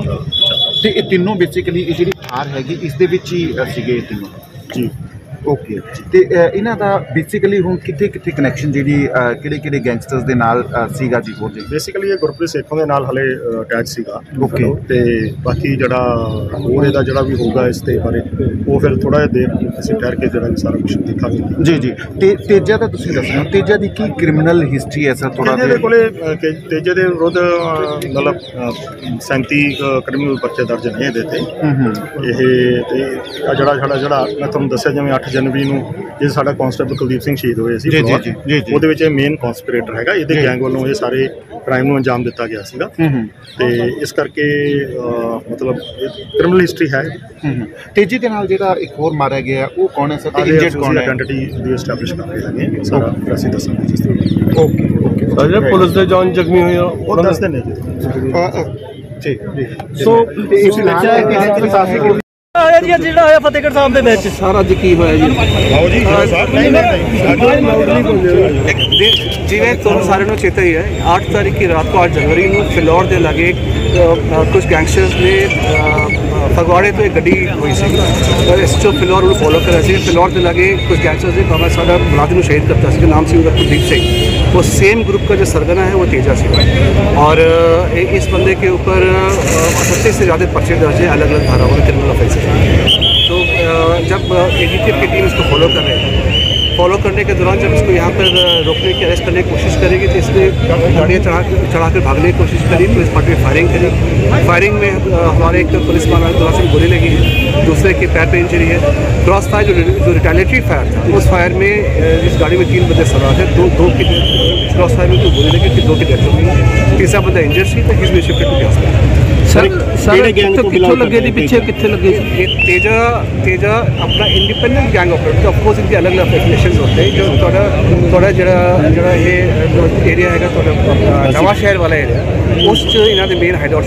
ਯਾਰ ਤੇ ਇਹ ਤਿੰਨੋਂ ਬੇਸਿਕਲੀ ਇਹ ਜਿਹੜੀ ਥਾਰ ਹੈਗੀ ਇਸ ਦੇ ਵਿੱਚ ਹੀ ਸੀਗੇ ਇਹ ਤਿੰਨੋਂ। ਜੀ। ਓਕੇ ਤੇ ਅ, ਇਹਨਾਂ ਦਾ ਬੇਸਿਕਲੀ ਹੁਣ ਕਿੱਥੇ ਕਿੱਥੇ ਕਨੈਕਸ਼ਨ ਜਿਹੜੀ ਕਿਹੜੇ ਕਿਹੜੇ ਗੈਂਗਸਟਰਸ ਦੇ ਨਾਲ ਅ, ਸੀਗਾ ਜੀ ਹੋਰ ਜੀ ਬੇਸਿਕਲੀ ਇਹ ਗੁਰਪ੍ਰੀਤ ਸੇਖੋਂ ਦੇ ਨਾਲ ਹਲੇ ਅਟੈਚ ਸੀਗਾ। Okay. fellow ਤੇ ਬਾਕੀ ਜਿਹੜਾ ਹੋਰ ਇਹਦਾ ਜਿਹੜਾ ਵੀ ਹੋਊਗਾ ਇਸ ਦੇ ਬਾਰੇ ਉਹ ਫਿਰ ਥੋੜਾ ਜਿਹਾ ਦੇਰ ਅਸੀਂ ਠਹਿਰ ਕੇ ਜਿਹੜਾ ਵੀ ਸਾਰਾ ਕੁਝ ਦੇਖਾਂਗੇ। ਜੀ ਜੀ। ਤੇ ਤੇਜਾ ਦਾ ਤੁਸੀਂ ਦੱਸਣਾ ਤੇਜਾ ਦੀ ਕੀ ਕ੍ਰਿਮੀਨਲ ਹਿਸਟਰੀ ਹੈ ਸਰ ਥੋੜਾ ਤੇਜੇ ਦੇ ਕੋਲੇ ਅ, ਕਿ ਤੇਜੇ ਦੇ ਵਿਰੁੱਧ ਅ, ਮਤਲਬ ਅ, 37 ਕ੍ਰਿਮੀਨਲ ਪਰਚੇ ਦਰਜ ਨੇ ਇਹਦੇ ਤੇ। ਹੂੰ ਹੂੰ। ਇਹ ਤੇ ਜਿਹੜਾ ਸਾਡਾ ਜਿਹੜਾ ਮੈਂ ਤੁਹਾਨੂੰ ਦੱਸਿਆ ਜਿਵੇਂ 8 ਜਨਵਰੀ ਨੂੰ ਜੇ ਸਾਡਾ ਕਾਂਸਟੇਬਲ ਕੁਲਦੀਪ ਸਿੰਘ ਸ਼ਹੀਦ ਹੋਏ ਸੀ ਜੀ, ਜੀ, ਜੀ, ਜੀ, ਜੀ। ਉਹਦੇ ਵਿੱਚ ਇਹ ਮੇਨ ਕਨਸਪੀਰੇਟਰ ਹੈਗਾ। ਇਹਦੇ। ਗੈਂਗ ਵੱਲੋਂ ਇਹ ਸਾਰੇ ਕ੍ਰਾਈਮ ਨੂੰ ਅੰਜਾਮ ਦਿੱਤਾ ਗਿਆ ਸੀਗਾ। ਹੂੰ ਹੂੰ। ਤੇ ਇਸ ਕਰਕੇ ਅ, ਮਤਲਬ ਕ੍ਰਿਮੀਨਲ ਹਿਸਟਰੀ ਹੈ। ਹੂੰ। ਤੇਜੀ ਦੇ ਨਾਲ ਜਿਹੜਾ ਇੱਕ ਹੋਰ ਮਾਰਿਆ ਗਿਆ ਉਹ ਕੌਣ ਹੈ ਸਰ? ਤੇ ਇੰਜਰਡ ਕੌਣ ਹੈ? ਆਇਡੈਂਟੀ ਦੀ ਐਸਟੈਬਲਿਸ਼ ਕਰ ਰਹੇ ਹੈਗੇ। ਸਾਰਾ ਅਸੀਂ ਦੱਸਾਂਗੇ ਜਿਸ ਤਰ੍ਹਾਂ। ਓਕੇ ਓਕੇ ਅਜੇ ਪੁਲਿਸ ਦੇ ਜਵਾਨ ਜ਼ਖਮੀ ਹੋਏ ਆ। ਉਹ ਦੱਸਦੇ ਨੇ ਜੀ। ਜੀ ਜੀ। ਸੋ ਇਸ ਨਾਲ ਕਿਸੇ ਪ੍ਰਸ਼ਾਸਨਿਕ ਆਇਆ ਜੀ ਜਿਹੜਾ ਆਇਆ ਫਤਿਹਗੜ੍ਹ ਸਾਹਿਬ ਦੇ ਵਿੱਚ। ਸਾਰਾ ਜੀ ਕੀ ਹੋਇਆ ਜੀ? ਆਓ ਜੀ ਆਓ ਸਾਹਿਬ ਨਹੀਂ ਨਹੀਂ ਜਿਵੇਂ ਤੁਹਾਨੂੰ ਸਾਰਿਆਂ ਨੂੰ ਚੇਤਾ ਹੀ ਹੈ 8 ਤਾਰੀਖ ਦੀ ਰਾਤ ਨੂੰ 8 ਜਨਵਰੀ ਨੂੰ ਫਿਲੌਰ ਦੇ ਲਾਗੇ ਕੁਝ ਗੈਂਗਸਟਰਸ ਨੇ ਫਗਵਾੜੇ ਤੋਂ ਇੱਕ ਗੱਡੀ ਹੋਈ ਸੀ। ਪਰ ਇਸ ਤੋਂ ਫਿਲੌਰ ਨੂੰ ਫੋਲੋ ਕਰਿਆ ਸੀ। ਫਿਲੌਰ ਦੇ ਲਾਗੇ ਕੁਝ ਗੈਂਗਸਟਰਸ ਨੇ ਬਾਬਾ ਸਾਡਾ ਮੁਲਾਜ਼ਮ ਨੂੰ ਸ਼ਹੀਦ ਕਰਤਾ ਸੀ ਨਾਮ ਸੀ ਉਹਦਾ ਕੁਲਦੀਪ ਸਿੰਘ। वो सेम ग्रुप का जो सरगना है, वो तेजा सिंह है। और इस बंदे के ऊपर पच्चीस से ज़्यादा पर्चे दर्ज है अलग अलग धाराओं में क्रिमिनल ऑफेंसेस तो जब एडीटीएफ की टीम इसको फॉलो कर रहे हैं फॉलो करने के दौरान जब इसको यहाँ पर रोकने की अरेस्ट करने की कोशिश करेगी तो इसने गाड़ियाँ चढ़ा चढ़ा कर भागने की कोशिश करी, पुलिस पार्टी फायरिंग करी। फायरिंग में हमारे एक पुलिस वाला द्वारा से गोली लगी है। दूसरे के पैर पे इंजरी है। क्रॉस फायर जो जो रिटेलेटरी फायर था उस फायर में इस गाड़ी में तीन बंदे सवार थे दो दो की क्रॉस फायर में तो बोले लगे कि दो की डेथ हो गई तीसरा बंदा इंजर सी तो हिज में शिफ्ट हो गया सर सर तो कितने लगे थे पीछे कितने लगे ये तेजा तेजा अपना इंडिपेंडेंट गैंग ऑपरेट तो ऑफकोर्स इनके अलग अलग एफिलेशन होते हैं। जो थोड़ा थोड़ा जरा जरा ये एरिया है थोड़ा नवा शहर वाला एरिया उस च इन्हों के मेन हाइड आउट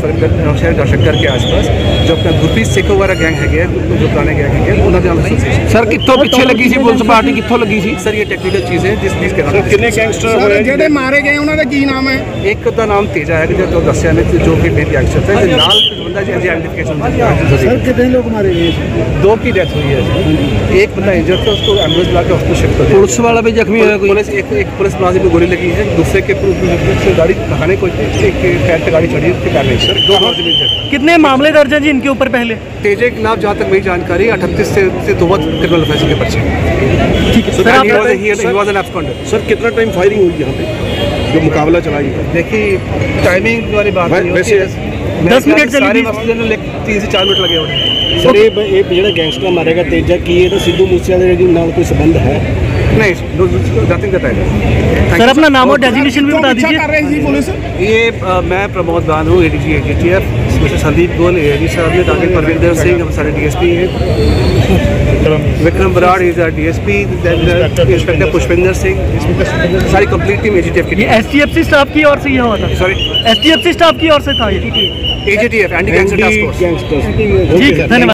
शहर दर्शकर के आसपास जो अपना गुरप्रीत सिख वगैरह गैंग है जो पुराने गैंग है उन्होंने नाम एसोसिएशन ਸਰ ਕਿੱਥੋਂ ਪਿੱਛੇ ਲੱਗੀ ਸੀ ਪੁਲਿਸ ਪਾਰਟੀ ਕਿੱਥੋਂ ਲੱਗੀ ਸੀ सर ये टेक्निकल चीज़ है जिस चीज़ के नाम ਕਿੰਨੇ ਗੈਂਗਸਟਰ ਹੋਏ ਜਿਹੜੇ ਮਾਰੇ ਗਏ ਉਹਨਾਂ ਦਾ ਕੀ ਨਾਮ ਹੈ एक का नाम तेजा है जो दसिया ने जो कि मेन गैंगस्टर थे जो नाल बंदा जी आइडेंटिफिकेशन ਕਿੰਨੇ ਲੋਕ ਮਾਰੇ ਗਏ दो की डेथ हुई है एक बंदा इंजर्ड था उसको एम्बुलेंस ला के हॉस्पिटल शिफ्ट कर दिया ਪੁਲਿਸ ਵਾਲਾ ਵੀ ਜ਼ਖਮੀ ਹੋਇਆ ਕੋਈ पुलिस एक एक पुलिस मुलाजिम में गोली लगी है दूसरे के से गाड़ी भगाने को एक के पैर पे गाड़ी चढ़ी उसके पैर में सर दो मुलाजिम इंजर्ड कितने मामले दर्ज हैं जी इनके ऊपर पहले तेजे के खिलाफ जहाँ तक मेरी जानकारी अठतीस से से दो क्रिमिनल ऑफेंस के पर्चे ठीक है सर आप he was an absconder sir कितना टाइम फायरिंग हुई यहाँ पे जो मुकाबला चला है देखिए टाइमिंग वाली बात वै- नहीं होती वैसे- है। दस मेरे ख्याल मिनट से चली सारे थी। मसले ने लेके तीन से चार मिनट लगे होंगे ਸਰ ਇਹ ਇਹ ਜਿਹੜਾ ਗੈਂਗਸਟਰ ਮਾਰੇਗਾ ਤੇਜਾ ਕੀ ਇਹਦਾ ਸਿੱਧੂ ਮੂਸੇਵਾਲੇ ਦੇ ਨਾਲ ਕੋਈ ਸੰਬੰਧ ਹੈ नहीं सर अपना नाम और डेजिनेशन भी बता दीजिए। ये मैं प्रमोद बान हूँ A D G A G T F mister Sandeep Goel A D साहब ने डॉक्टर परविंदर सिंह हम सारे डी एस पी हैं। Vikram Brar is our D S P inspector Pushpendra Singh सारी complete team A G T F की S T F C staff की ओर से यह हुआ था। Sorry S T F C staff की ओर से था ये। A G T F anti gangster ठीक है धन्यवाद।